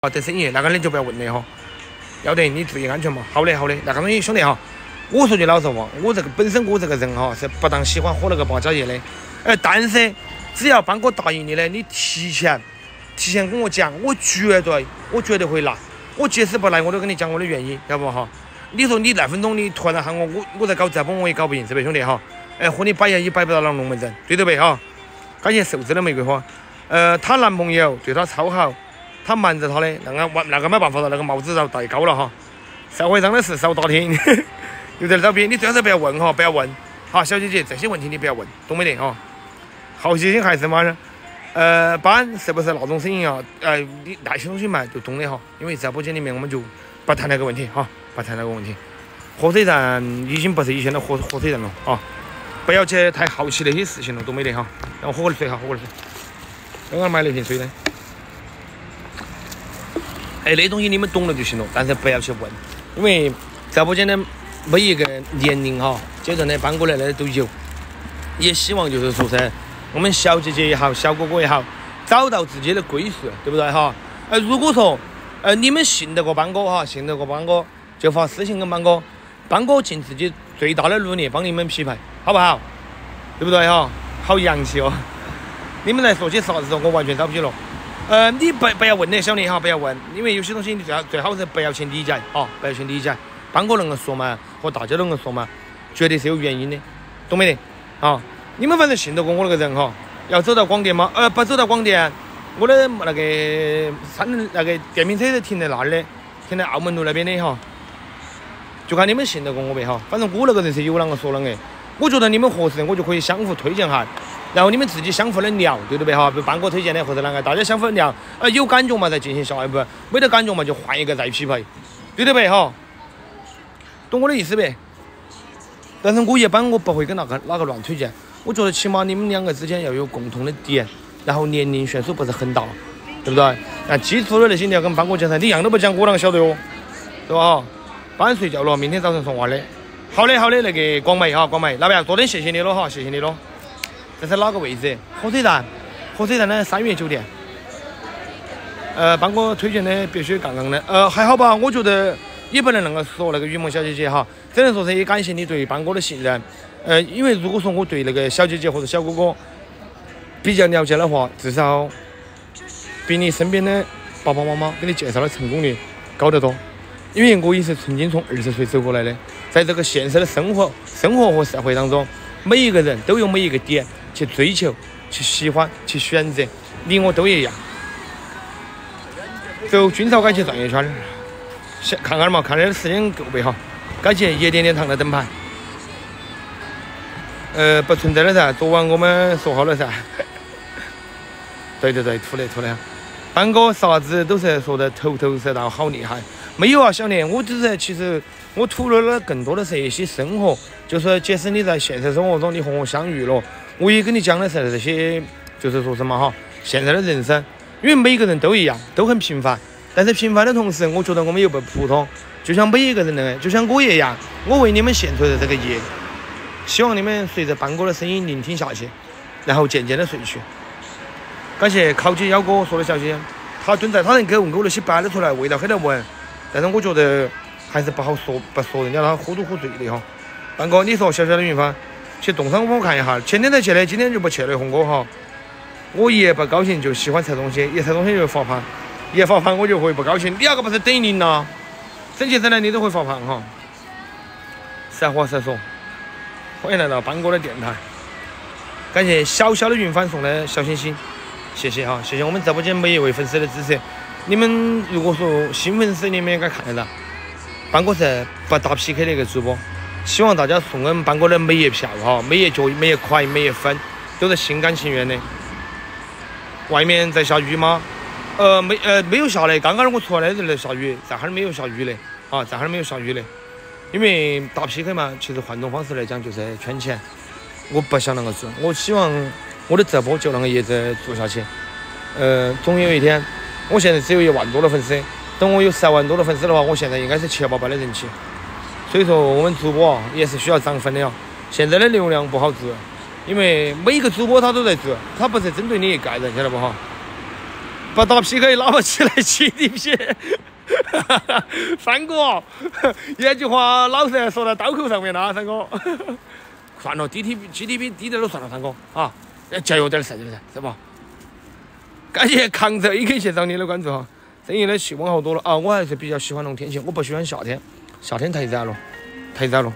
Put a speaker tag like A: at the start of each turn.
A: 啊，这生意，那个你就不要问了哈。要得，你注意安全嘛。好的，好的。那个东西，兄弟哈，我说句老实话，我这个本身我这个人哈是不当喜欢喝那个八角液的。哎，但是只要帮哥答应你的，你提前提前跟我讲，我绝对我绝对会来。我即使不来，我都跟你讲我的原因，晓得不哈？你说你那分钟你突然喊我，我我在搞直播，我也搞不赢，是不兄弟哈？哎，和你摆也摆不到那龙门阵，对不对哈？感谢瘦子的玫瑰花。呃，她男朋友对她超好。他瞒着他的，那个那个没办法了，那个帽子要戴高了哈。社会上的事少打听，有点找边，你最好是不要问哈，不要问。好，小姐姐，这些问题你不要问，懂没得哈？好奇心还是嘛？呃，班是不是那种声音啊？呃，你那些东西嘛就懂的哈。因为直播间里面我们就不谈那个问题哈，不谈那个问题。火车站已经不是以前的火火车站了啊！不要去太好奇那些事情了，懂没得哈？让我喝点水哈，喝点水。刚刚买了一瓶水呢。哎，那东西你们懂了就行了，但是不要去问，因为直播间的每一个年龄哈阶段的搬过来的都有，也希望就是说噻，我们小姐姐也好，小哥哥也好，找到自己的归宿，对不对哈？呃，如果说呃你们信得过班哥哈，信得过班哥，就发私信跟班哥，班哥尽自己最大的努力帮你们匹配，好不好？对不对哈？好洋气哦！你们在说些啥子？我完全找不起了。呃，你不不要问那小林哈，不要问，因为有些东西你最好最好是不要去理解啊，不要去理解。帮哥能够说嘛，和大家都能够说嘛，绝对是有原因的，懂没得？啊，你们反正信得过我那个人哈，要走到广电吗？呃，不走到广电，我的那个三那个电瓶车是停在那儿的，停在澳门路那边的哈，就看你们信得过我没哈。反正我那个人是有啷个说啷个，我觉得你们合适，我就可以相互推荐哈。然后你们自己相互的聊，对不对哈？比如班哥推荐的或者啷个，大家相互聊，呃，有感觉嘛再进行下一步，没得感觉嘛就换一个再匹配，对不对哈？懂我的意思呗？但是我一般我不会跟哪个哪个乱推荐，我觉得起码你们两个之间要有共同的点，然后年龄悬殊不是很大，对不对？那基础的那些你要跟班哥讲噻，你一样都不讲，我啷个晓得哟？对吧？班睡觉了，明天早上说话的。好的好的，那个广美哈，广美，老板昨天谢谢你了哈，谢谢你了。这是哪个位置？火车站，火车站的三元酒店。呃，帮我推荐的必须杠杠的。呃，还好吧？我觉得也不能那个说那个雨萌小姐姐哈，只能说是也感谢你对帮哥的信任。呃，因为如果说我对那个小姐姐或者小哥哥比较了解的话，至少比你身边的爸爸妈妈给你介绍的成功率高得多。因为我也是曾经从二十岁走过来的，在这个现实的生活、生活和社会当中，每一个人都有每一个点。去追求，去喜欢，去选择，你我都一样。走军曹街去转一圈儿，先看看嘛，看的时间够不哈？感谢一点点糖的灯牌。呃，不存在的噻，昨晚我们说好了噻。对对对，吐的吐的。班哥啥子都是说的头头是道，好厉害。没有啊，小林，我只是其实我吐露了更多的是一些生活，就是即使你在现实生活中你和我相遇了。我也跟你讲的是这些，就是说什么哈，现在的人生，因为每个人都一样，都很平凡。但是平凡的同时，我觉得我们又不普通。就像每一个人那样，就像我一样，我为你们献出的这个夜，希望你们随着班哥的声音聆听下去，然后渐渐的睡去。感谢烤鸡幺哥说的消息，他蹲在他人给我勾那些摆了出来，味道很难闻。但是我觉得还是不好说，不说人家他呼嘟呼嘟的哈。班哥，你说小小的云帆。去动商铺看一下，前天才去的，今天就不去了。红哥哈，我一不高兴就喜欢吃东西，一吃东西就发胖，一发胖我就会不高兴。你那个不是等于零呐？整起整来你都会发胖哈。实话实说，欢迎来到班哥的电台。感谢小小的云帆送的小心心，谢谢哈，谢谢我们直播间每一位粉丝的支持。你们如果说新粉丝，你们应该看得到，班哥是不打 PK 的一个主播。希望大家送给我们班哥的每一票哈，每一角、每一块、每一分，都是心甘情愿的。外面在下雨吗？呃，没，呃，没有下的。刚刚我出来的时候在下雨，在哈儿没有下雨的，啊，在哈儿没有下雨的。因为打 PK 嘛，其实换种方式来讲就是圈钱。我不想那个做，我希望我的直播就那个一直做下去。呃，总有一天，我现在只有一万多的粉丝，等我有十万多的粉丝的话，我现在应该是七八百的人气。所以说，我们主播啊也是需要涨粉的啊。现在的流量不好做，因为每个主播他都在做，他不是针对你一个人，晓得不哈？不打 PK 拉不起来 GDP。三哥，一句话老实说在刀口上面了，三哥。算了，D T G D P 低点都算了，三哥啊，要节约点是不是？是吧？感谢扛着 A K 谢长你的关注哈。生意的气温好多了啊，我还是比较喜欢那种天气，我不喜欢夏天，夏天太热了，太热了。